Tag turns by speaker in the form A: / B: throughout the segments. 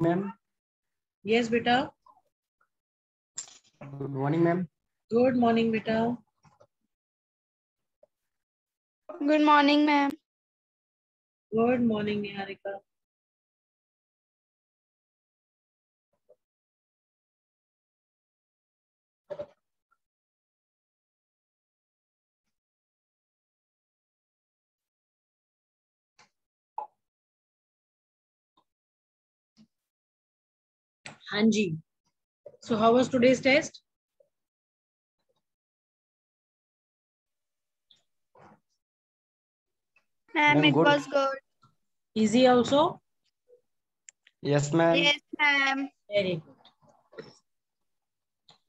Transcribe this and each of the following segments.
A: Ma'am
B: yes बेटा।
A: Good morning ma'am
B: good morning बेटा।
C: Good morning ma'am
B: good morning Niharika. हाँ जी so how was today's test
C: Ma'am,
A: Ma'am,
C: it
A: good.
C: was good.
B: easy also
A: yes ma'am
C: Yes, ma'am.
B: Very good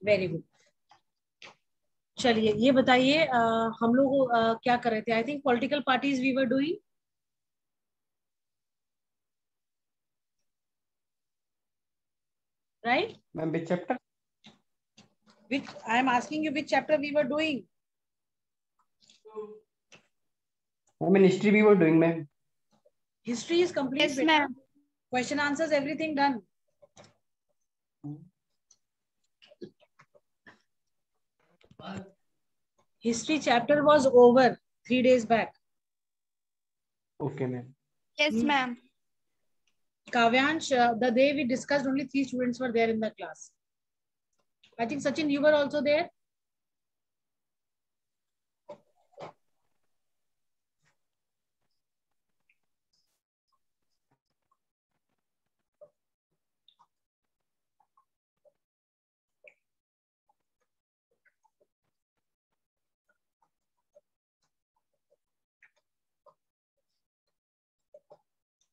B: very good चलिए ये बताइए हम लोग क्या कर रहे थे I think political parties we were doing right?
A: Ma'am, which chapter?
B: Which I am asking you which chapter we were doing.
A: I mean, history we were doing, ma'am.
B: History is complete.
C: Yes, ma'am.
B: Question answers, everything done. History chapter was over three days back.
A: Okay, ma'am.
C: Yes, ma'am.
B: Kavyansh, uh, the day we discussed, only three students were there in the class. I think Sachin, you were also there.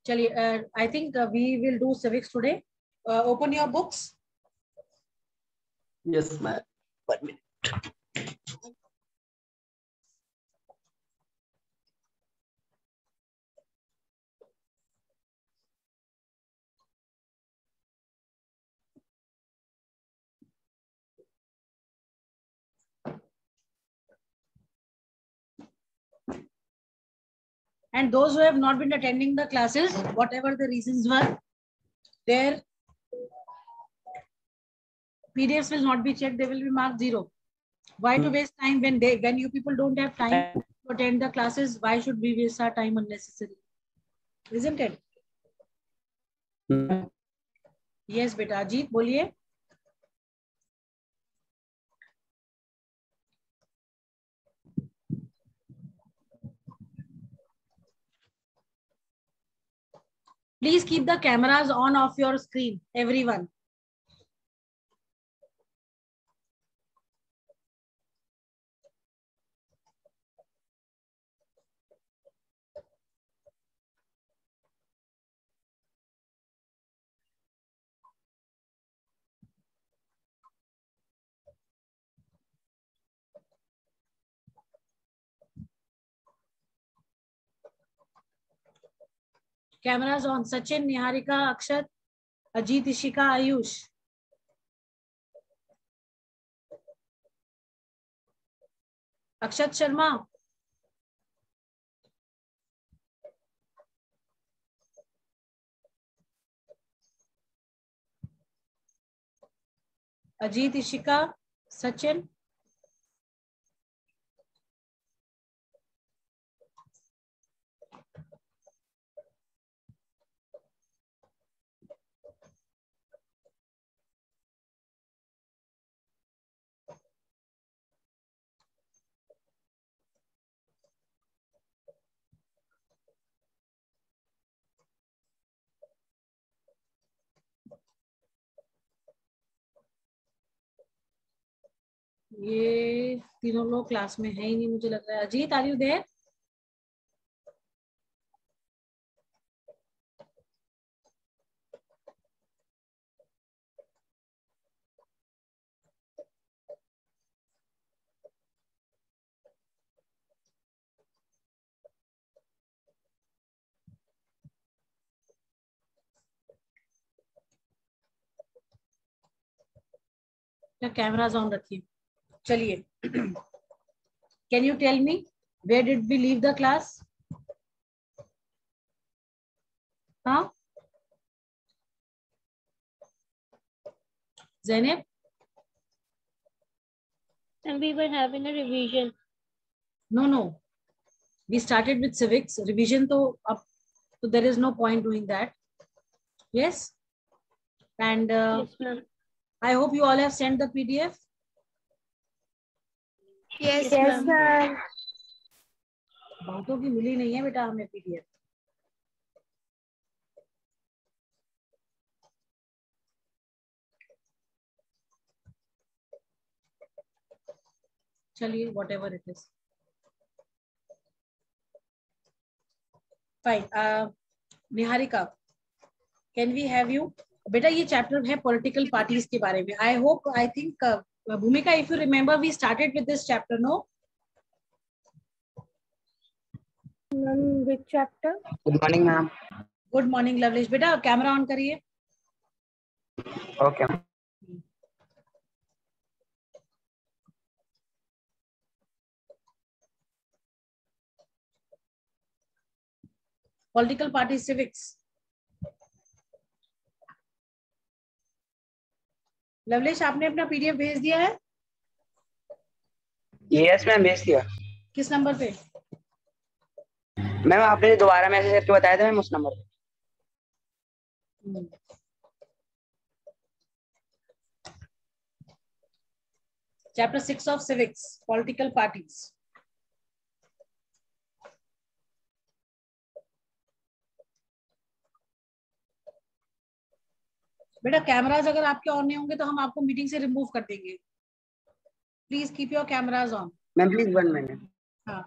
B: Chaliye, uh, I think uh, we will do civics today. Uh, open your books.
A: Yes ma'am one minute
B: And those who have not been attending the classes, whatever the reasons were, their PDFs will not be checked. They will be marked zero. Why to
A: hmm.
B: waste time when they when you people don't have time to attend the classes? Why should we waste our time unnecessarily? Isn't it? Hmm. Yes, beta. Ajit, boliye. Please keep the cameras on of your screen, everyone. Cameras on Sachin Niharika Akshat Ajit Rishika Ayush. Akshat Sharma. Ajit Rishika Sachin. ये तीनों लोग class में है ही नहीं, मुझे लग रहा है। अजीत आर यू क्या कैमराज ऑन रखिए। चलिए can you tell me Where did we leave the class? Huh? Zainab?
C: And we were having a revision.
B: No, no. We started with civics. Revision to up. So there is no point doing that. Yes. And uh,
C: yes, ma'am.
B: I hope you all have sent the PDF.
C: Yes, ma'am.
B: की मिली नहीं है बेटा हमें PDF चलिए whatever it is fine Niharika can we have you बेटा ये chapter है पॉलिटिकल पार्टीज़ के बारे में. I hope I think Bhumika if you remember we started with this chapter no
D: Ma'am, which chapter?
A: Good morning, ma'am.
B: Good morning Lovlesh बेटा camera on करिए
A: Okay.
B: Political party civics Lovlesh आपने अपना PDF भेज दिया है?
E: Yes ma'am भेज दिया।
B: किस नंबर पे?
E: मैम आपने दोबारा मैसेज करके बताया था मैम उस नंबर पे।
B: Chapter six of civics political parties बेटा कैमराज अगर आपके ऑन नहीं होंगे तो हम आपको मीटिंग से रिमूव कर देंगे। Please keep your cameras on
E: ma'am please one minute
B: हाँ।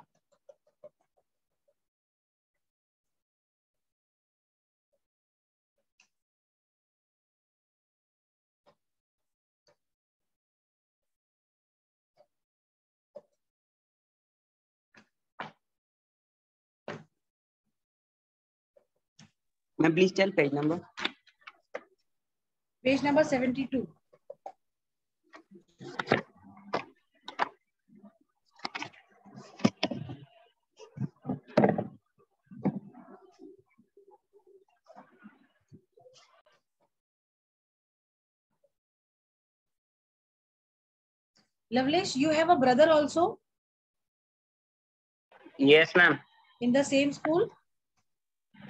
E: Ma'am please tell page
B: number Page number 72. Lovelace, you have a brother also?
E: Yes, ma'am.
B: In the same school?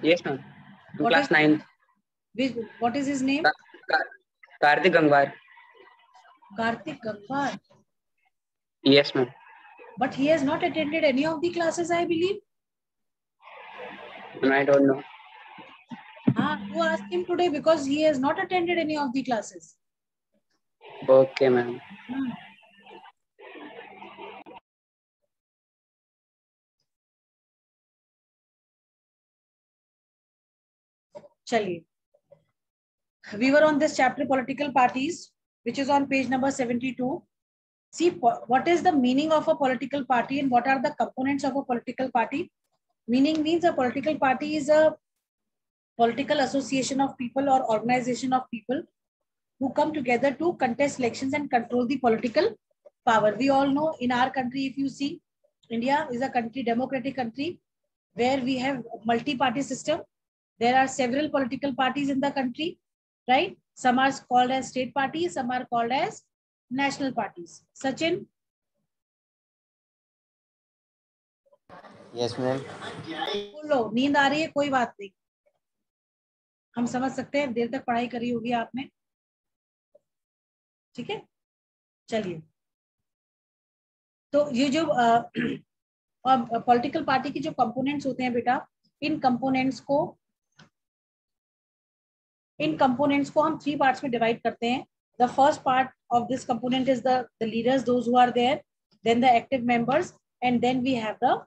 B: Yes,
E: ma'am.
B: Class
E: 9.
B: Which, what is his name?
E: Kartik Gangwar.
B: Kartik Gangwar?
E: Yes ma'am
B: but he has not attended any of the classes I believe
E: I don't know
B: हाँ you ask him today because he has not attended any of the classes
E: okay
B: ma'am चलिए we were on this chapter political parties which is on page number 72 see what is the meaning of a political party and what are the components of a political party? Meaning means a political party is a political association of people or organization of people who come together to contest elections and control the political power. We all know in our country if you see india is a country democratic country where we have multi party system. There are several political parties in the country right? Some are called as state parties some are called as national parties. Sachin?
F: Yes ma'am
B: बोलो नींद आ रही है कोई बात नहीं। हम समझ सकते हैं देर तक पढ़ाई करी होगी आपने। ठीक है? चलिए। तो ये जो पॉलिटिकल पार्टी के जो कंपोनेंट्स होते हैं बेटा इन कंपोनेंट्स को इन कंपोनेंट्स को हम थ्री पार्ट्स में डिवाइड करते हैं the first part of this component is the the leaders those who are there then the active members and then we have the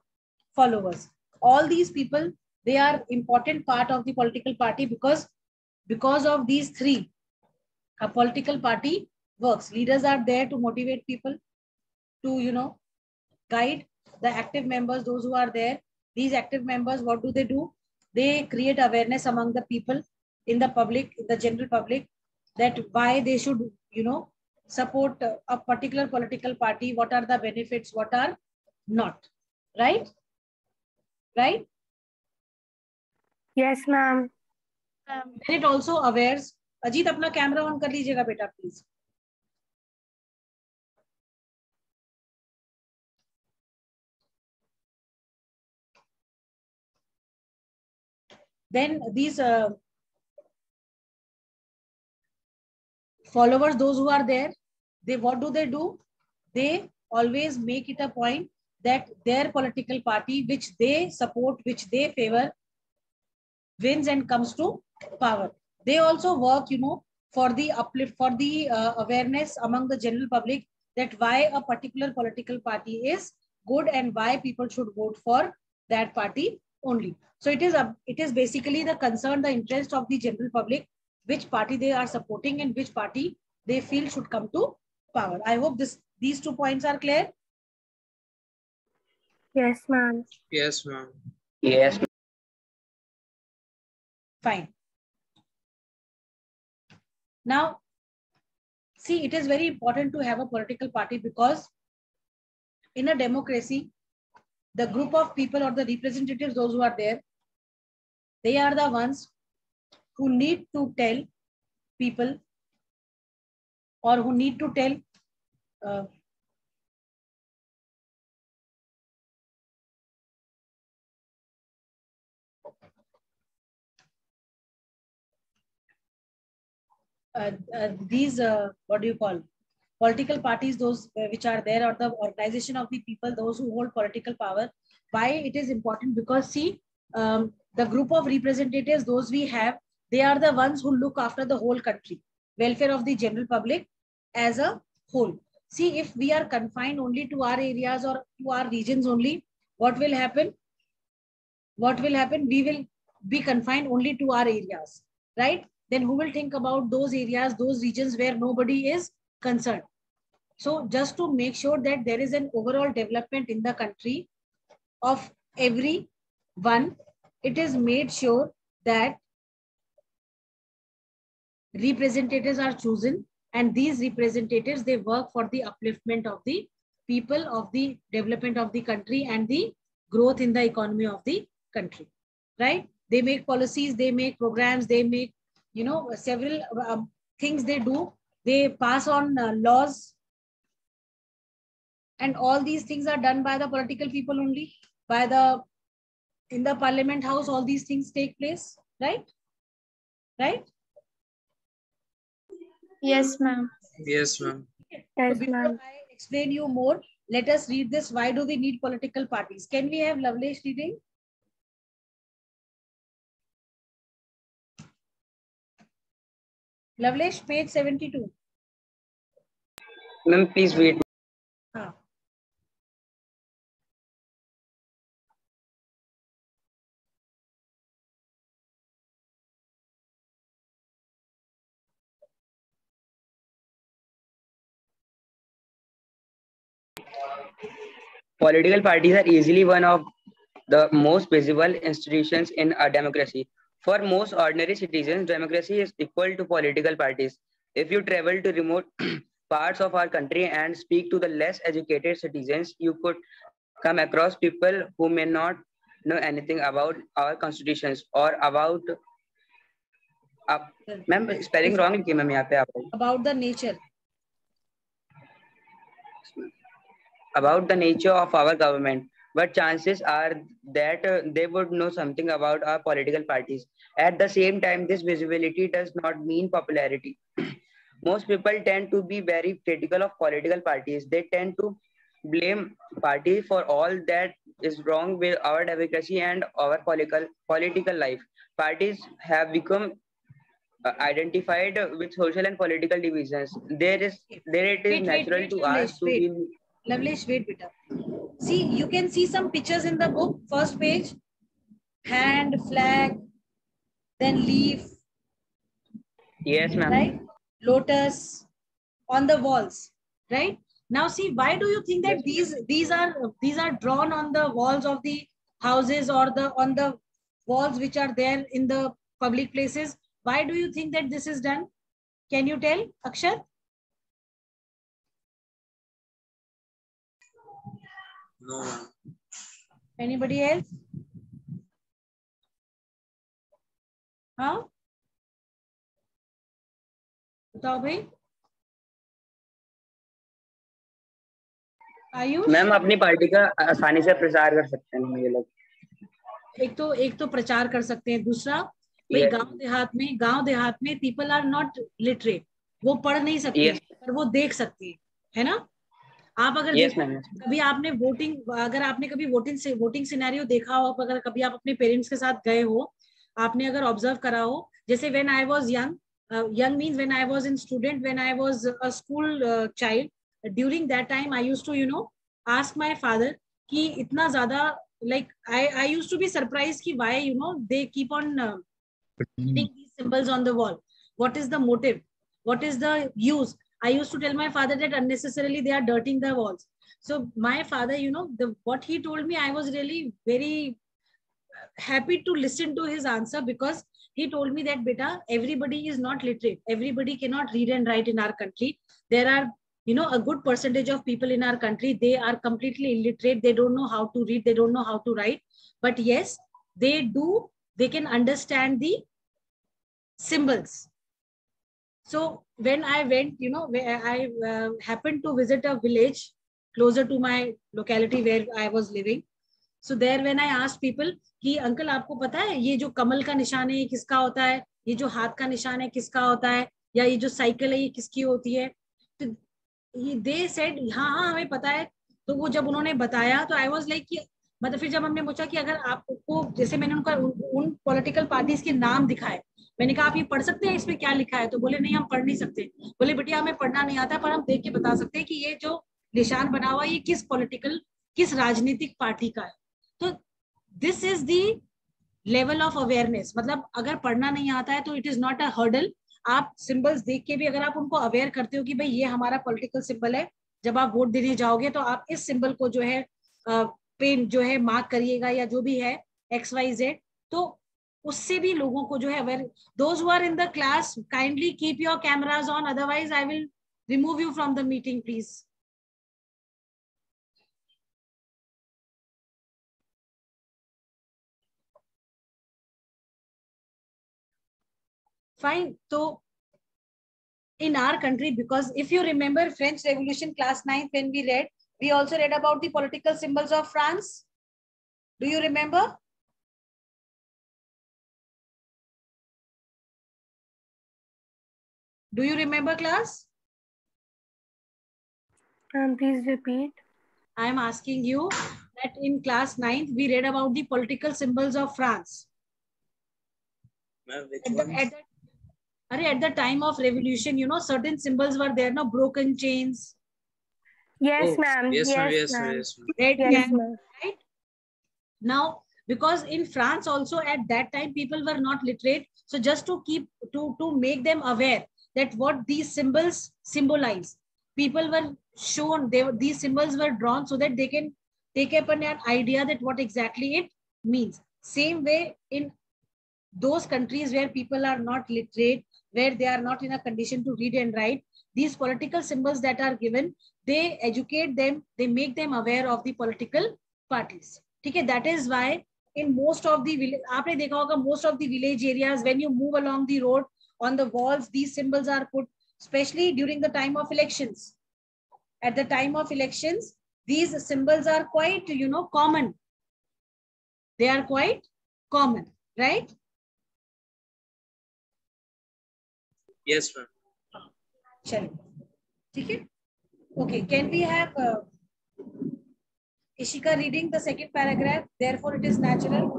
B: followers all these people they are important part of the political party because because of these three a political party works leaders are there to motivate people to you know guide the active members those who are there these active members what do they do they create awareness among the people in the public in the general public that why they should you know support a particular political party what are the benefits what are not right right
D: Yes, ma'am.
B: then it also awares Ajit अपना camera on कर लीजिएगा बेटा please then these uh, followers those who are there they what do they do? They always make it a point that their political party which they support which they favor wins and comes to power. They also work you know for the uplift for the uh, awareness among the general public that why a particular political party is good and why people should vote for that party only. So it is a, it is basically the concern the interest of the general public which party they are supporting and which party they feel should come to power i hope this these two points are clear
D: Yes, ma'am.
F: Yes, ma'am.
E: Yes.
B: Fine. Now, see, it is very important to have a political party because in a democracy, the group of people or the representatives, those who are there, they are the ones who need to tell people or who need to tell uh, uh, uh, these uh, what do you call? Political parties those uh, which are there or the organization of the people those who hold political power. Why it is important? Because see um, the group of representatives those we have they are the ones who look after the whole country welfare of the general public as a whole. See if we are confined only to our areas or to our regions only what will happen? What will happen? We will be confined only to our areas right? Then who will think about those areas, those regions where nobody is concerned? So just to make sure that there is an overall development in the country of every one, it is made sure that representatives are chosen and these representatives, they work for the upliftment of the people, of the development of the country and the growth in the economy of the country, right? They make policies, they make programs, they make you know several um, things they do. They pass on uh, laws. And all these things are done by the political people only by the in the parliament house all these things take place right? Right
C: Yes, ma'am.
F: Yes, ma'am.
B: so
D: Yes,
B: before
D: ma'am.
B: i explain you more let us read this why do we need political parties can we have lovelace reading lovelace page 72
E: Ma'am, please wait.
B: Ah.
E: political parties are easily one of the most visible institutions in a democracy. For most ordinary citizens, democracy is equal to political parties. If you travel to remote parts of our country and speak to the less educated citizens, you could come across people who may not know anything about our constitutions or about. Uh, ma'am, spelling wrong.
B: About the nature.
E: About the nature of our government. But chances are that uh, they would know something about our political parties. At the same time this visibility does not mean popularity. Most people tend to be very critical of political parties. They tend to blame parties for all that is wrong with our democracy and our political political life. Parties have become uh, identified with social and political divisions. There is there it is
B: Wait, wait,
E: natural
B: wait,
E: to
B: Kamlesh,
E: us to be
B: Lovelace, wait, beta. See, you can see some pictures in the book. First page, hand, flag, then leaf,
E: yes ma'am
B: right? Lotus on the walls, right? Now, see, why do you think that these these are these are drawn on the walls of the houses or the on the walls which are there in the public places? Why do you think that this is done? Can you tell, Akshat?
F: No.
B: Anybody else? हाँ बताओ भाई Ayush
E: ma'am अपनी party का आसानी से प्रचार कर सकते हैं ये लोग।
B: एक तो एक तो प्रचार कर सकते हैं दूसरा भाई गाँव देहात में गाँव देहात में पीपल आर नॉट लिटरेट वो पढ़ नहीं सकते
E: Yes.
B: पर वो देख सकते हैं है ना? आप अगर देखो, कभी आपने वोटिंग अगर आपने कभी वोटिंग से वोटिंग सिनेरियो देखा हो अगर कभी आप अपने पेरेंट्स के साथ गए हो आपने अगर ऑब्ज़र्व करा हो जैसे when I was young young means when I was in student when I was a school child during that time I used to you know ask my father कि इतना ज़्यादा like I I used to be surprise कि why you know they keep on symbols on the wall. What is the motive? What is the use? I used to tell my father that unnecessarily they are dirtying the walls. So my father you know the what he told me i was really very happy to listen to his answer because he told me that beta everybody is not literate. Everybody cannot read and write in our country. There are you know a good percentage of people in our country they are completely illiterate. They don't know how to read. They don't know how to write. But yes they do. They can understand the symbols so when i went you know i uh, happened to visit a village closer to my locality where i was living so there when i asked people कि uncle आपको पता है ये जो कमल का निशान है ये किसका होता है ये जो हाथ का निशान है किसका होता है या ये जो साइकिल है ये किसकी होती है तो दे सेड हाँ हाँ हमें पता है तो वो जब उन्होंने बताया तो आई वाज लाइक कि मतलब फिर जब हमने पूछा कि अगर आपको जैसे मैंने उनका उन, पॉलिटिकल पार्टीज़ के नाम दिखाए मैंने कहा आप ये पढ़ सकते हैं इसमें क्या लिखा है? तो बोले नहीं हम पढ़ नहीं सकते। बोले बेटिया हमें पढ़ना नहीं आता पर हम देख के बता सकते हैं कि ये जो निशान बना हुआ ये किस पॉलिटिकल किस राजनीतिक पार्टी का है? तो this is the level of awareness मतलब अगर पढ़ना नहीं आता है तो it is not a hurdle आप सिंबल्स देख के भी अगर आप उनको अवेयर करते हो कि भाई ये हमारा पॉलिटिकल सिंबल है जब आप वोट देने जाओगे तो आप इस सिंबल को जो है पेन जो है मार्क करिएगा या जो भी है एक्स वाई जेड तो उससे भी लोगों को जो है aware those who are in the class kindly keep your cameras on otherwise I will remove you from the meeting please fine so in our country, because if you remember french revolution class 9 when we read we also read about the political symbols of france. Do you remember? Do you remember class?
D: Um, please repeat.
B: i am asking you that in class 9th we read about the political symbols of france.
F: Ma'am, which
B: at the, at the, at the time of revolution, you know, certain symbols were there, no broken chains,
D: Yes,
F: Oh,
D: ma'am.
F: Yes, ma'am. Yes, ma'am.
D: ma'am.
F: Yes, ma'am.
B: red
D: Yes,
B: gang.
D: ma'am.
B: Now, because in France also at that time people were not literate, so just to keep to to make them aware that what these symbols symbolize, people were shown they these symbols were drawn so that they can take up an idea that what exactly it means. Same way in those countries where people are not literate, where they are not in a condition to read and write, these political symbols that are given they educate them they make them aware of the political parties. Okay that is why in most of the aapne dekha hoga most of the village areas when you move along the road on the walls these symbols are put especially during the time of elections. At the time of elections these symbols are quite you know common. They are quite common right?
F: Yes ma'am.
B: चलिए ठीक है okay can we have Ishika reading the second paragraph therefore it is natural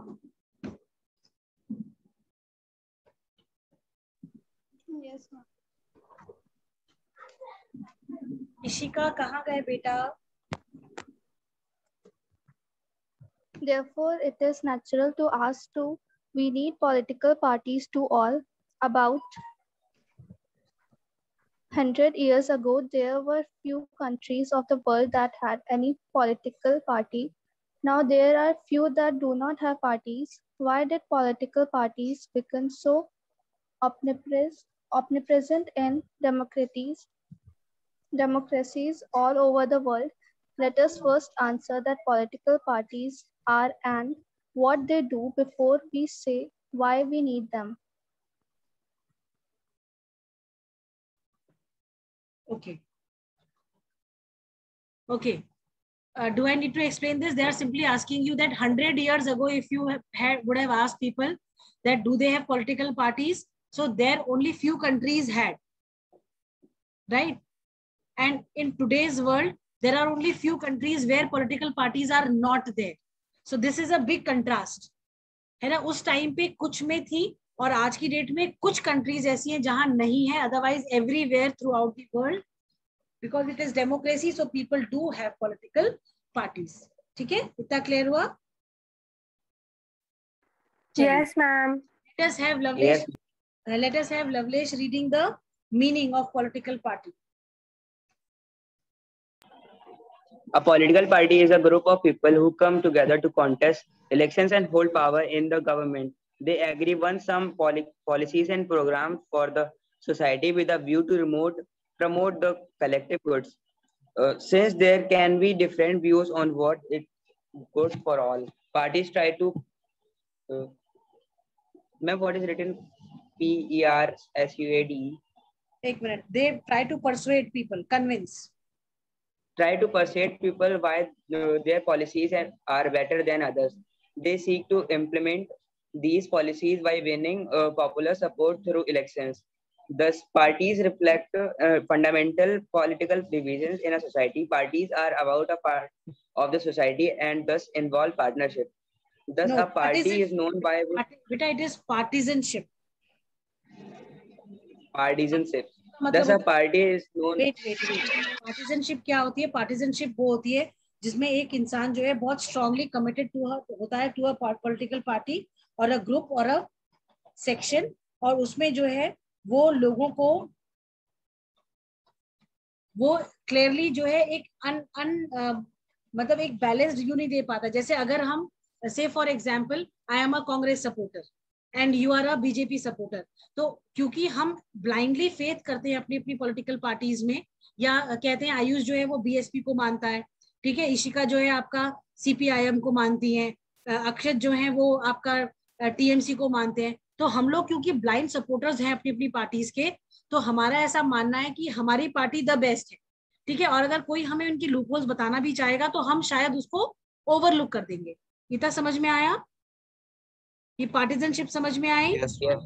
C: Yes, ma'am.
B: Ishika कहाँ गए बेटा
C: Therefore, it is natural to ask to we need political parties to all. About 100 years ago, there were few countries of the world that had any political party. Now there are few that do not have parties. Why did political parties become so omnipresent in democracies, democracies all over the world? Let us first answer that political parties are and what they do before we say why we need them.
B: Okay. Okay. Uh, do I need to explain this? They are simply asking you that 100 years ago, if you have had, would have asked people that do they have political parties? So there only few countries had, right? And in today's world, there are only few countries where political parties are not there. So this is a big contrast. है ना उस time पे कुछ में थी और आज की डेट में कुछ कंट्रीज़ ऐसी हैं जहाँ नहीं है otherwise everywhere throughout the world because it is democracy so people do have political parties ठीक है इतना क्लियर हुआ
D: Yes, ma'am.
B: let us have Lavlesh,
E: Yes.
B: uh, let us have Lavlesh reading the meaning of political party.
E: A political party is a group of people who come together to contest elections and hold power in the government. They agree on some poli- policies and programs for the society with a view to remote, promote the collective goods. Uh, since there can be different views on what is good for all, parties try to. Uh, ma'am, what is written? P E R S U A D E.
B: एक minute. They try to persuade people, convince.
E: try to persuade people why uh, their policies are better than others. They seek to implement these policies by winning uh, popular support through elections. Thus, parties reflect uh, fundamental political divisions in a society. Parties are about a part of the society and thus involve partnership. Thus,
B: No,
E: a party is known by
B: Beta, it is partisanship.
E: partisanship.
B: मतलब
E: Thus, a party is known.
B: Wait wait wait partisanship क्या होती है पार्टिजनशिप वो होती है जिसमें एक इंसान जो है बहुत स्ट्रांगली कमिटेड होता है टू अ पॉलिटिकल पार्टी और अ ग्रुप और अ सेक्शन और उसमें जो है, वो लोगों को, वो क्लियरली जो है एक अन अन मतलब एक बैलेंस्ड व्यू नहीं दे पाता। जैसे अगर हम से for example I am a Congress supporter and you are a BJP supporter तो क्योंकि हम ब्लाइंडली फेथ करते हैं अपनी अपनी पॉलिटिकल पार्टीज़ में, या कहते हैं आयुष जो है वो बीएसपी को मानता है, ठीक है? इशिका जो है आपका सीपीआईएम को मानती है अक्षत जो है वो आपका टीएमसी को मानते हैं। तो हम लोग क्योंकि ब्लाइंड सपोर्टर्स हैं अपनी अपनी पार्टीज़ के तो हमारा ऐसा मानना है कि हमारी पार्टी द बेस्ट है। ठीक है? और अगर कोई हमें उनकी लूपहोल्स बताना भी चाहेगा तो हम शायद उसको ओवरलुक कर देंगे। इतना समझ में आया? ये पार्टिजनशिप समझ में आई
E: Yes.
D: Yes.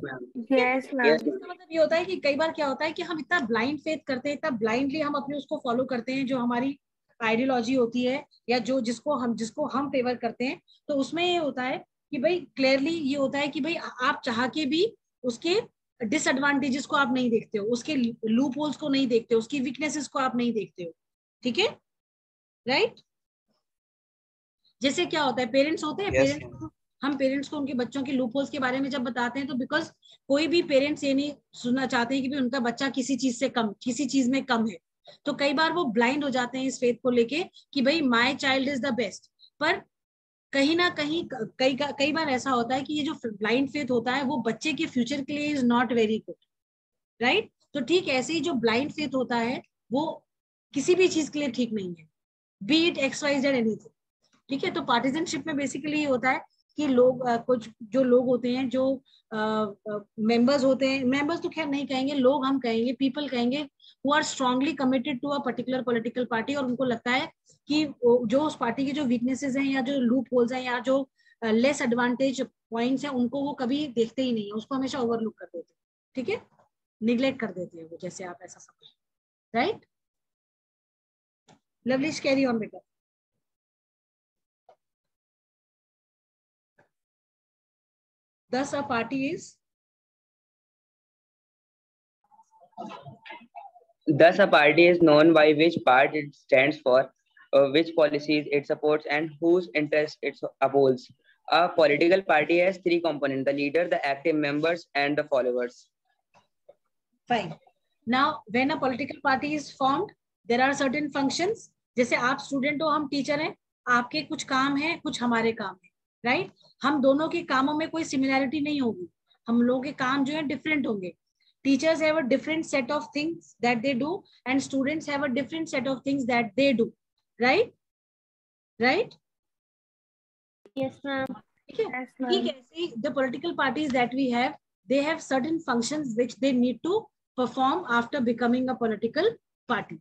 E: Yes,
B: इसका मतलब ये होता है कि कई बार क्या होता है कि हम इतना ब्लाइंड फेथ करते हैं इतना ब्लाइंडली हम अपने उसको फॉलो करते हैं जो हमारी आइडियोलॉजी होती है या जो जिसको हम जिसको हम फेवर करते हैं तो उसमें ये होता है कि भाई क्लियरली ये होता है कि भाई आप चाह के भी उसके डिसएडवांटेजेस को आप नहीं देखते हो उसके लूप होल्स को नहीं देखते हो उसकी वीकनेसेस को आप नहीं देखते हो ठीक है? राइट जैसे क्या होता है पेरेंट्स होते हैं
F: Yes,
B: पेरेंट्स हम पेरेंट्स को उनके बच्चों के लूप होल्स के बारे में जब बताते हैं तो बिकॉज़ कोई भी पेरेंट्स ये नहीं सुनना चाहते हैं कि भाई उनका बच्चा किसी चीज़ से कम किसी चीज़ में कम है। तो कई बार वो ब्लाइंड हो जाते हैं इस फेथ को लेके कि भाई my child is the best पर कहीं ना कहीं कई कई बार ऐसा होता है कि ये जो ब्लाइंड फेथ होता है, वो बच्चे के फ्यूचर के लिए is not very good right तो ठीक ऐसे ही जो ब्लाइंड फेथ होता है, वो किसी भी चीज़ के लिए ठीक नहीं है be it x wise Y anything ठीक है? तो पार्टीजनशिप में बेसिकली ये होता है कि लोग कुछ जो लोग होते हैं, जो मेंबर्स होते हैं मेंबर्स तो खैर नहीं कहेंगे, लोग हम कहेंगे पीपल कहेंगे who are strongly committed to a particular political party और उनको लगता है कि जो उस पार्टी की जो वीकनेसेस हैं या जो लूप होल्स हैं या जो लेस एडवांटेज पॉइंट्स हैं, उनको वो कभी देखते ही नहीं है। उसको हमेशा ओवरलुक कर देते हैं। ठीक है? निग्लेक्ट कर देते हैं वो, जैसे आप ऐसा समझ राइट लवलिश कैरी ऑन बेटा thus a party is
E: Thus, a party is known by which part it stands for, uh, which policies it supports, and whose interests it upholds. A political party has three components the leader, the active members, and the followers.
B: fine now when a political party is formed there are certain functions जैसे आप student हो हम teacher हैं आपके कुछ काम है कुछ हमारे काम है राइट हम दोनों के कामों में कोई सिमिलैरिटी नहीं होगी। हम लोगों के काम जो है डिफरेंट होंगे। Teachers have a different set of things that they do and students have a different set of things that they do right right ठीक है? ठीक है see the political parties that we have they have certain function which they need to perform after becoming a political party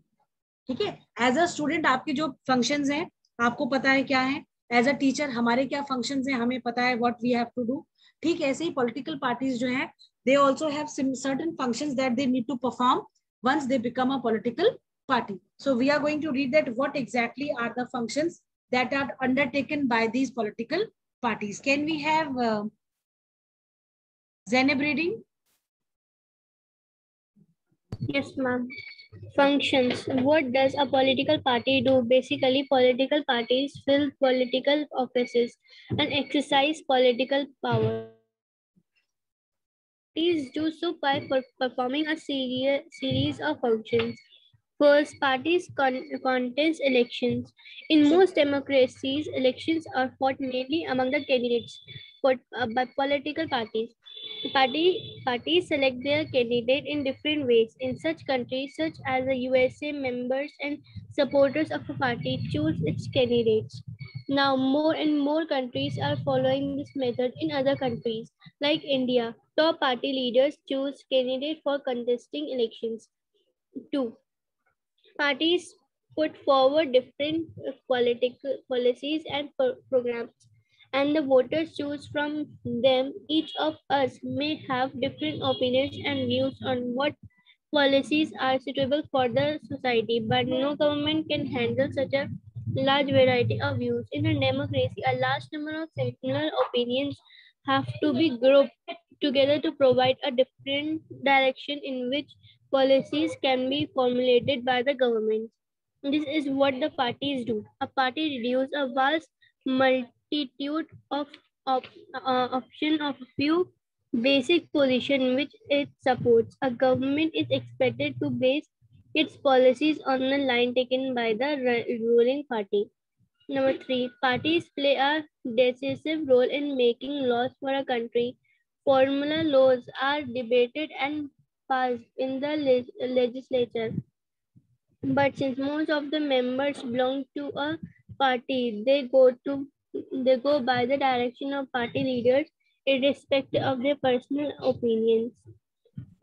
B: ठीक है? As a student आपके जो function हैं आपको पता है क्या है? एज अ टीचर हमारे क्या फ़ंक्शन है हमें पता है what we have to do ठीक ऐसे ही पोलिटिकल पार्टीज़ जो है they also हैटन function that they need to perform once they become a political party so we are going to read that what exactly are the function that are undertaken by these political parties. Can we have uh, zenebreeding
D: Yes, ma'am. Functions. What does a political party do? Basically, political parties fill political offices and exercise political power. Parties do so by per- performing a series, series of functions. First, parties con- contest elections. In most democracies, elections are fought mainly among the candidates for, uh, by political parties. Party, parties select their candidate in different ways. In such countries, such as the USA, members and supporters of a party choose its candidates. Now, more and more countries are following this method in other countries, like India. Top party leaders choose candidate for contesting elections. Two, parties put forward different political policies and pro- programs and the voters choose from them. Each of us may have different opinions and views on what policies are suitable for the society, but no government can handle such a large variety of views. In a democracy, a large number of similar opinions have to be grouped together to provide a different direction in which policies can be formulated by the government. This is what the parties do. A party reduces a vast multitude of, of uh, option of few basic position which it supports. A government is expected to base its policies on the line taken by the ruling party. Number three, parties play a decisive role in making laws for a country. Formula laws are debated and passed in the leg- legislature. But since most of the members belong to a party, they go to they go by the direction of party leaders, irrespective of their personal opinions.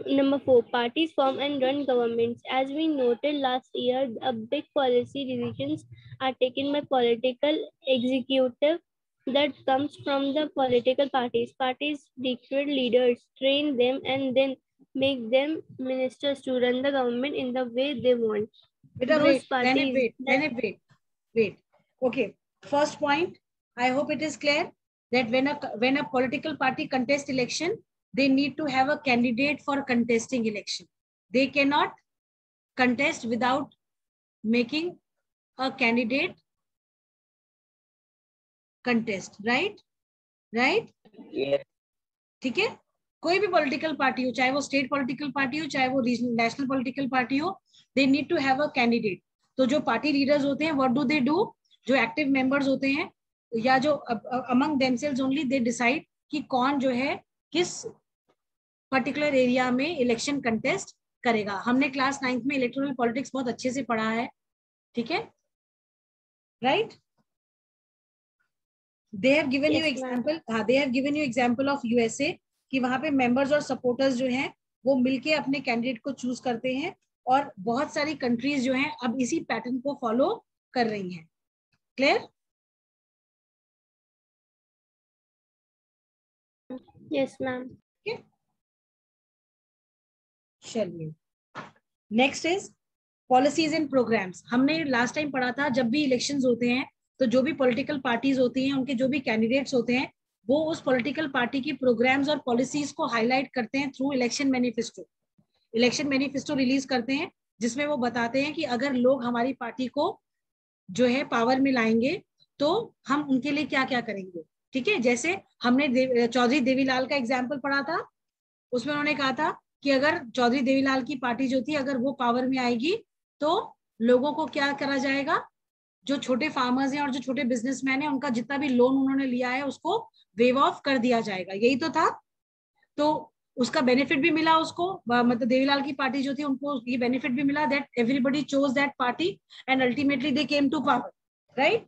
D: Number four, parties form and run governments. As we noted last year, a big policy decisions are taken by political executive that comes from the political parties. Parties recruit leaders, train them, and then make them ministers to run the government in the way they want. Those
B: wait,
D: parties
B: Zainab, wait, wait, wait. Okay, first point, I hope it is clear that when a when a political party contest election, they need to have a candidate for contesting election. They cannot contest without making a candidate contest, right? Right?
E: Yes.
B: ठीक है कोई भी political party हो चाहे वो state political party हो चाहे वो रीजनल नेशनल पॉलिटिकल पार्टी हो they need to have a candidate तो जो पार्टी लीडर्स होते हैं व्हाट डू दे डू जो एक्टिव मेंबर्स होते हैं या जो among themselves only they decide कि कौन जो है किस पर्टिकुलर एरिया में इलेक्शन कंटेस्ट करेगा। हमने क्लास नाइन्थ में इलेक्ट्रल पॉलिटिक्स बहुत अच्छे से पढ़ा है ठीक है? Right they have
D: given you
B: example हाँ they have given you example of USA कि वहाँ पे मेंबर्स और सपोर्टर्स जो हैं वो मिलके अपने कैंडिडेट को चूज़ करते हैं और बहुत सारी कंट्रीज़ जो हैं अब इसी पैटर्न को फॉलो कर रही हैं। Clear
D: Yes, ma'am.
B: चलिए। Next is policies and programs हमने लास्ट टाइम पढ़ा था जब भी इलेक्शंस होते हैं तो जो भी पॉलिटिकल पार्टीज़ होती हैं उनके जो भी कैंडिडेट्स होते हैं वो उस पॉलिटिकल पार्टी की प्रोग्राम्स और पॉलिसीज़ को हाईलाइट करते हैं through election manifesto election manifesto release करते हैं जिसमें वो बताते हैं कि अगर लोग हमारी पार्टी को जो है पावर में लाएँगे तो हम उनके लिए क्या क्या करेंगे? ठीक है? जैसे हमने देव, चौधरी देवीलाल का एग्ज़ाम्पल पढ़ा था उसमें उन्होंने कहा था कि अगर चौधरी देवीलाल की पार्टी जो थी अगर वो पावर में आएगी तो लोगों को क्या करा जाएगा? जो छोटे फार्मर्स हैं और जो छोटे बिजनेसमैन हैं उनका जितना भी लोन उन्होंने लिया है उसको वेव ऑफ़ कर दिया जाएगा। यही तो था। तो उसका बेनिफिट भी मिला उसको मतलब देवीलाल की पार्टी जो थी उनको ये बेनिफिट भी मिला that everybody chose that party and ultimately they came to power right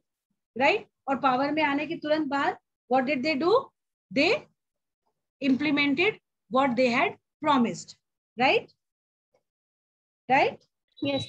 B: right और पावर में आने के तुरंत बाद what did they do they implemented what they had promised right? Right?
D: Yes.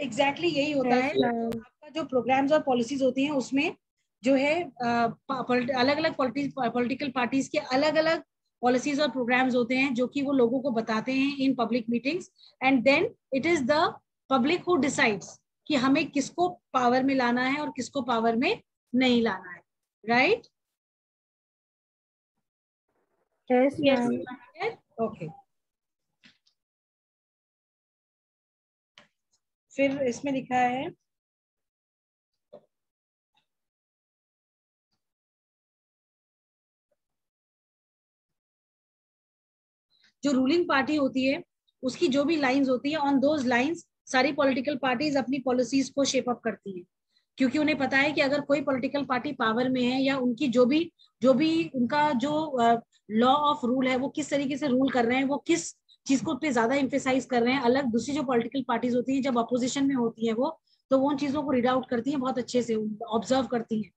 B: Exactly exactly यही होता है। आपका जो प्रोग्राम्स और पॉलिसीज़ होती हैं उसमें जो है अलग अलग पॉलिटिकल पार्टीज़ के अलग अलग पॉलिसीज़ और प्रोग्राम्स होते हैं जो कि वो लोगों को बताते हैं in public meetings and then it is the public who decides कि हमें किसको पावर में लाना है और किसको पावर में नहीं लाना है। Right
D: Yes,
B: yes. ओके फिर इसमें लिखा है जो रूलिंग पार्टी होती है उसकी जो भी लाइंस होती है ऑन दोज लाइंस सारी पॉलिटिकल पार्टीज़ अपनी पॉलिसीज़ को शेप अप करती है। क्योंकि उन्हें पता है कि अगर कोई पॉलिटिकल पार्टी पावर में है या उनकी जो भी जो भी उनका जो लॉ ऑफ़ रूल है, वो किस तरीके से रूल कर रहे हैं, वो किस चीज़ को पे ज़्यादा इम्फेसाइज कर रहे हैं, अलग दूसरी जो पॉलिटिकल पार्टीज़ होती है, जब अपोजिशन में होती है वो तो वो उन चीज़ों को रीड आउट करती है, बहुत अच्छे से ऑब्ज़र्व करती है,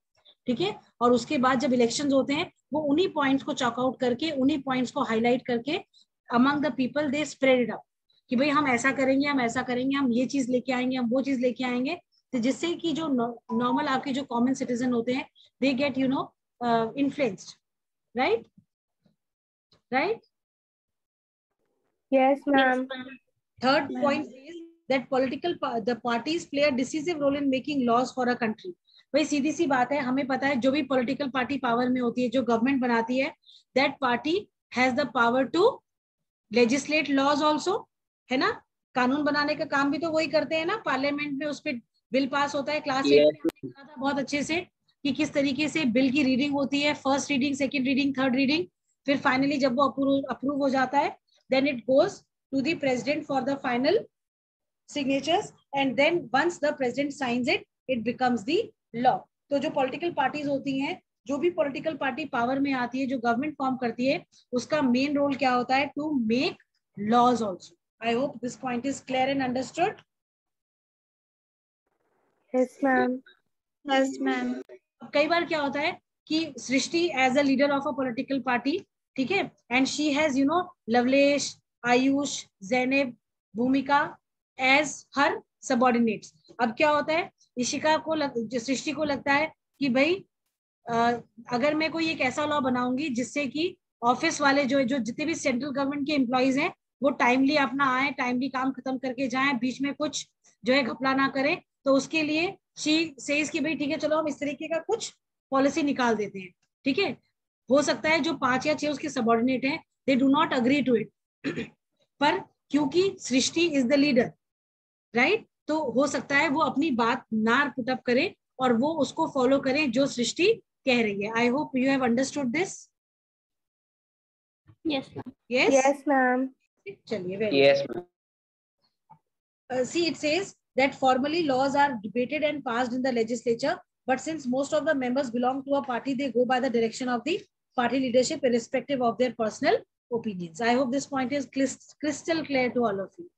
B: ठीक है? और उसके बाद जब इलेक्शन होते हैं, वो उन्हीं पॉइंट्स को चॉकआउट करके, उन्हीं पॉइंट्स को हाईलाइट करके among the people they spread it up कि भाई हम ऐसा करेंगे, हम ऐसा करेंगे, हम ये चीज़ लेके आएँगे, हम वो चीज़ लेके आएँगे तो जिससे कि जो नॉर्मल आपके जो कॉमन सिटीजन होते हैं they get you know influenced right right
D: Yes, ma'am.
B: Third point is that political the parties play a decisive role in making laws for a country. भाई सीधी सी बात है हमें पता है जो भी पॉलिटिकल पार्टी पावर में होती है जो गवर्नमेंट बनाती है that party has the power to legislate laws also है ना? कानून बनाने का काम भी तो वही करते हैं ना पार्लियामेंट में उस पर बिल पास होता है क्लास yes. बहुत अच्छे से कि किस तरीके से बिल की रीडिंग होती है first reading second reading third reading फिर फाइनली जब वो अप्रूव अप्रूव हो जाता है then it goes to the president for the final signatures and then once the president signs it it becomes the law. तो जो पॉलिटिकल पार्टीज़ होती हैं जो भी पॉलिटिकल पार्टी पावर में आती है जो गवर्नमेंट फॉर्म करती है उसका मेन रोल क्या होता है? To make laws also I hope this point is clear and understood
D: Yes.
C: Yes,
B: कई बार क्या होता है कि Srishti as a leader of a political party ठीक है? And she has you know Lovelesh Ayush Zainab Bhumika as her subordinates अब क्या होता है? इशिका को लग, सृष्टि को लगता है कि भाई आ, अगर मैं कोई एक ऐसा लॉ बनाऊँगी जिससे कि ऑफ़िस वाले जो जो जितने भी सेंट्रल गवर्नमेंट के एम्प्लॉयज़ हैं वो टाइमली अपना आए टाइमली काम खत्म करके जाएँ बीच में कुछ जो है घपला ना करें तो उसके लिए शी सेज कि भाई ठीक है चलो हम इस तरीके का कुछ पॉलिसी निकाल देते हैं। ठीक है? हो सकता है जो पाँच या छह उसके सबॉर्डिनेट हैं they do not agree to it पर क्योंकि Srishti is the leader right तो हो सकता है वो अपनी बात ना पुटअप करे और वो उसको फॉलो करें जो सृष्टि कह रही है। I hope you have understood this.
D: Yes Yes, ma'am.
B: चलिए very
E: Yes, ma'am.
B: Uh, that formally laws are debated and passed in the legislature but since most of the members belong to a party they go by the direction of the party leadership irrespective of their personal opinions i hope this point is crystal clear to all of you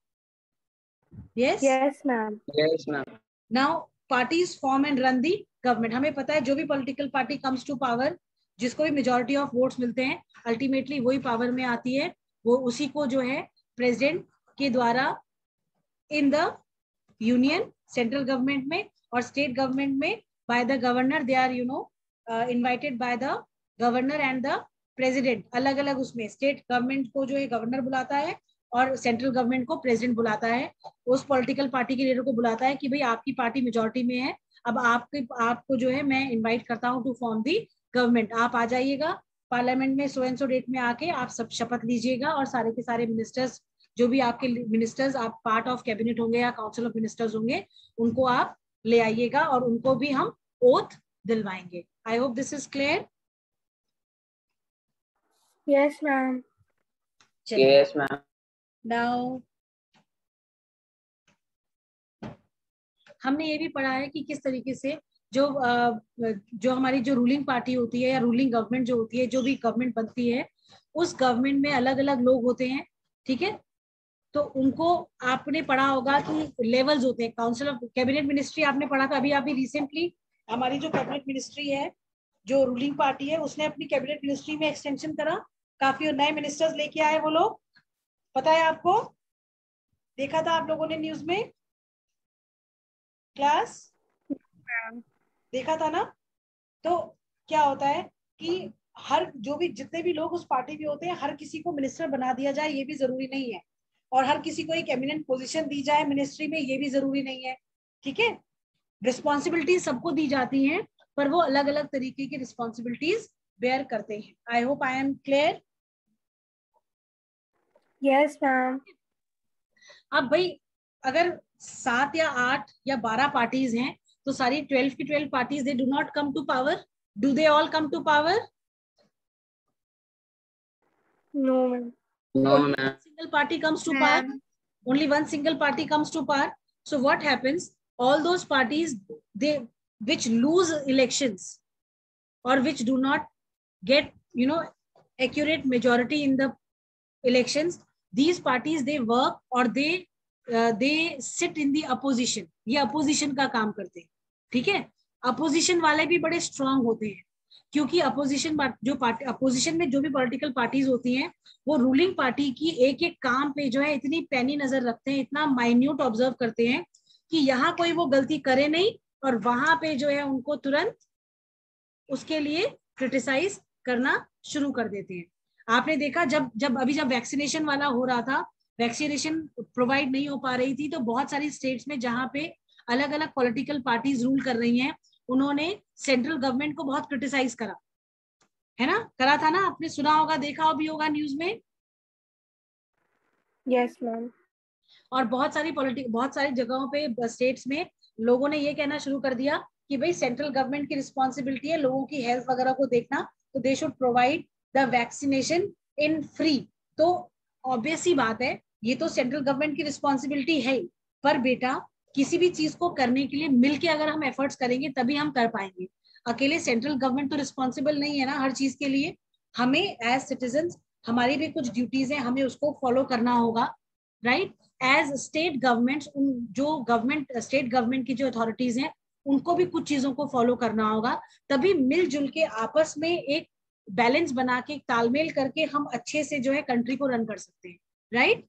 B: yes
D: Yes, ma'am.
E: Yes, ma'am.
B: now parties form and run the government हमें पता है जो भी political party comes to power जिसको भी majority of votes मिलते हैं ultimately वही power में आती है वो उसी को जो है president के द्वारा in the union central government में और स्टेट गवर्नमेंट में by the governor they are you know uh, by the governor and the president. अलग अलग उसमें स्टेट गवर्नमेंट को जो है गवर्नर बुलाता है और सेंट्रल गवर्नमेंट को प्रेसिडेंट बुलाता है उस पॉलिटिकल पार्टी के लीडर को बुलाता है कि भाई आपकी पार्टी मेजोरिटी में है अब आपके आपको जो है मैं इनवाइट करता हूँ टू फॉर्म दी गवर्नमेंट आप आ जाइएगा पार्लियामेंट में सो एंड सो डेट में आके आप सब शपथ लीजिएगा और सारे के सारे मिनिस्टर्स जो भी आपके मिनिस्टर्स आप पार्ट ऑफ़ कैबिनेट होंगे या काउंसिल ऑफ़ मिनिस्टर्स होंगे उनको आप ले आइएगा और उनको भी हम oath दिलवाएँगे I hope this is clear
D: Yes, ma'am.
E: Yes, ma'am.
B: Now हमने ये भी पढ़ा है कि किस तरीके से जो जो हमारी जो रूलिंग पार्टी होती है या रूलिंग गवर्नमेंट जो होती है जो भी गवर्नमेंट बनती है उस गवर्नमेंट में अलग अलग लोग होते हैं ठीक है तो उनको आपने पढ़ा होगा कि लेवल्स होते हैं। काउंसिल ऑफ़ कैबिनेट मिनिस्ट्री आपने पढ़ा था। अभी अभी रिसेंटली हमारी जो कैबिनेट मिनिस्ट्री है जो रूलिंग पार्टी है उसने अपनी कैबिनेट मिनिस्ट्री में एक्सटेंशन करा। काफ़ी नए मिनिस्टर्स लेके आए वो लोग। पता है आपको? देखा था आप लोगों ने न्यूज़ में? क्लास देखा था ना? तो क्या होता है कि हर जो भी जितने भी लोग उस पार्टी में होते हैं हर किसी को मिनिस्टर बना दिया जाए ये भी ज़रूरी नहीं है। और हर किसी को एक एमिनेंट पोजीशन दी जाए मिनिस्ट्री में ये भी ज़रूरी नहीं है ठीक है? रिस्पॉन्सिबिलिटी सबको दी जाती हैं पर वो अलग अलग तरीके की रिस्पॉन्सिबिलिटीज बेयर करते हैं। I hope I am clear
D: yes ma'am
B: अब भाई अगर सात या आठ या बारह पार्टीज़ हैं तो सारी ट्वेल्व की twelve parties they do not come to power do they all come to power
D: no ma'am
E: No, ma'am.
B: single party comes to power only one single party comes to power so what happens all those parties they which lose elections or which do not get you know accurate majority in the elections these parties they work or they uh, they sit in the opposition ये opposition का काम करते हैं ठीक है opposition वाले भी बड़े स्ट्रांग होते हैं क्योंकि अपोजिशन जो पार्टी अपोजिशन में जो भी पॉलिटिकल पार्टीज़ होती हैं, वो रूलिंग पार्टी की एक एक काम पे जो है इतनी पैनी नज़र रखते हैं, इतना माइन्यूट ऑब्ज़र्व करते हैं कि यहाँ कोई वो गलती करे नहीं और वहाँ पे जो है उनको तुरंत उसके लिए क्रिटिसाइज करना शुरू कर देते हैं। आपने देखा जब जब अभी जब वैक्सीनेशन वाला हो रहा था वैक्सीनेशन प्रोवाइड नहीं हो पा रही थी तो बहुत सारी स्टेट्स में जहाँ पे अलग अलग पॉलिटिकल पार्टीज़ रूल कर रही हैं उन्होंने सेंट्रल गवर्नमेंट को बहुत क्रिटिसाइज करा। है ना? करा था ना? आपने सुना होगा देखा भी होगा न्यूज़ में?
D: यस मैम
B: और बहुत सारी पॉलिटिक बहुत सारी जगहों पे स्टेट्स में लोगों ने ये कहना शुरू कर दिया कि भाई सेंट्रल गवर्नमेंट की रिस्पॉन्सिबिलिटी है लोगों की हेल्थ वगैरह को देखना तो they should provide the vaccination in free तो ऑब्वियस ही बात है ये तो सेंट्रल गवर्नमेंट की रिस्पॉन्सिबिलिटी है ही। पर बेटा किसी भी चीज़ को करने के लिए मिलके अगर हम एफर्ट्स करेंगे, तभी हम कर पाएँगे। अकेले सेंट्रल गवर्नमेंट तो रिस्पॉन्सिबल नहीं है ना हर चीज़ के लिए। हमें एज सिटीजन हमारी भी कुछ ड्यूटीज़ हैं, हमें उसको फॉलो करना होगा राइट एज स्टेट गवर्नमेंट जो गवर्नमेंट स्टेट गवर्नमेंट की जो अथॉरिटीज हैं, उनको भी कुछ चीज़ों को फॉलो करना होगा। तभी मिलजुल के आपस में एक बैलेंस बना के तालमेल करके हम अच्छे से जो है कंट्री को रन कर सकते हैं राइट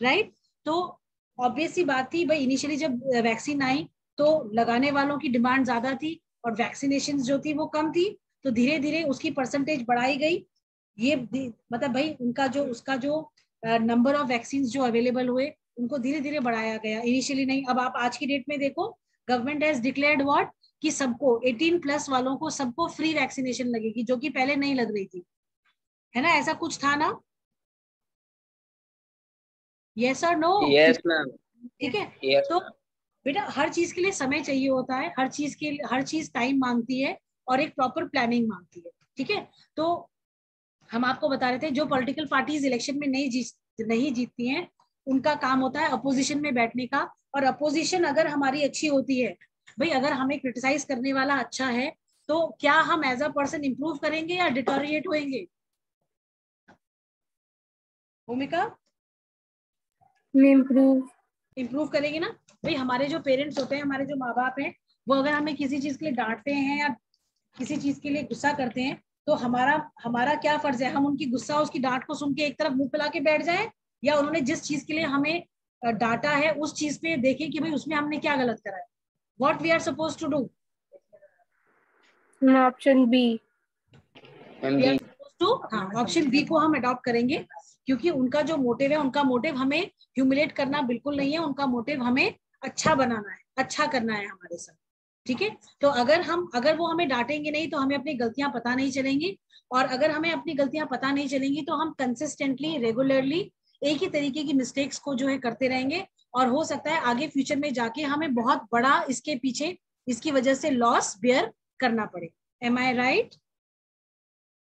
B: राइट तो ऑब्वियस ही बात थी, भाई इनिशियली जब वैक्सीन आई तो लगाने वालों की डिमांड ज़्यादा थी और वैक्सीनेशन जो थी वो कम थी तो धीरे धीरे उसकी परसेंटेज बढ़ाई गई। ये मतलब भाई उनका जो, उसका जो नंबर ऑफ़ वैक्सीन जो अवेलेबल हुए, उनको धीरे धीरे बढ़ाया गया। इनिशियली नहीं, अब आप आज की डेट में देखो गवर्नमेंट हैज़ डिक्लेयर्ड व्हाट कि सबको 18 प्लस वालों को सबको फ्री वैक्सीनेशन लगेगी, जो कि पहले नहीं लग रही थी। है ना? ऐसा कुछ था ना? यस और नो
E: Yes, ma'am.
B: ठीक है?
E: Yes.
B: तो बेटा हर चीज़ के लिए समय चाहिए होता है हर चीज़ के हर चीज़ टाइम मांगती है और एक प्रॉपर प्लानिंग मांगती है ठीक है? तो हम आपको बता रहे थे जो पॉलिटिकल पार्टीज़ इलेक्शन में नहीं जीत नहीं जीतती हैं उनका काम होता है अपोजिशन में बैठने का। और अपोजिशन अगर हमारी अच्छी होती है भाई अगर हमें क्रिटिसाइज करने वाला अच्छा है तो क्या हम एज अ पर्सन इम्प्रूव करेंगे या डिटोरिएट होएँगे? भूमिका?
D: इम्प्रूव
B: इम्प्रूव करेंगे ना? भाई हमारे जो पेरेंट्स होते हैं हमारे जो माँ बाप हैं वो अगर हमें किसी चीज़ के लिए डांटते हैं या किसी चीज़ के लिए गुस्सा करते हैं तो हमारा हमारा क्या फ़र्ज़ है? हम उनकी गुस्सा उसकी डांट को सुन के एक तरफ़ मुँह फैला के बैठ जाए? या उन्होंने जिस चीज़ के लिए हमें डांटा है उस चीज़ पे देखें कि भाई उसमें हमने क्या गलत करा है? What we are suppose
D: to do
E: option
B: B हाँ ऑप्शन बी को हम अडॉप्ट करेंगे। क्योंकि उनका जो मोटिव है, उनका मोटिव हमें ह्यूमिलेट करना बिल्कुल नहीं है, उनका मोटिव हमें अच्छा बनाना है अच्छा करना है हमारे साथ, ठीक है? तो अगर हम, अगर वो हमें डांटेंगे नहीं तो हमें अपनी गलतियाँ पता नहीं चलेंगी, और अगर हमें अपनी गलतियाँ पता नहीं चलेंगी तो हम कंसिस्टेंटली रेगुलरली एक ही तरीके की मिस्टेक्स को जो है करते रहेंगे, और हो सकता है आगे फ्यूचर में जाके हमें बहुत बड़ा इसके पीछे, इसकी वजह से लॉस बेयर करना पड़े। Am I right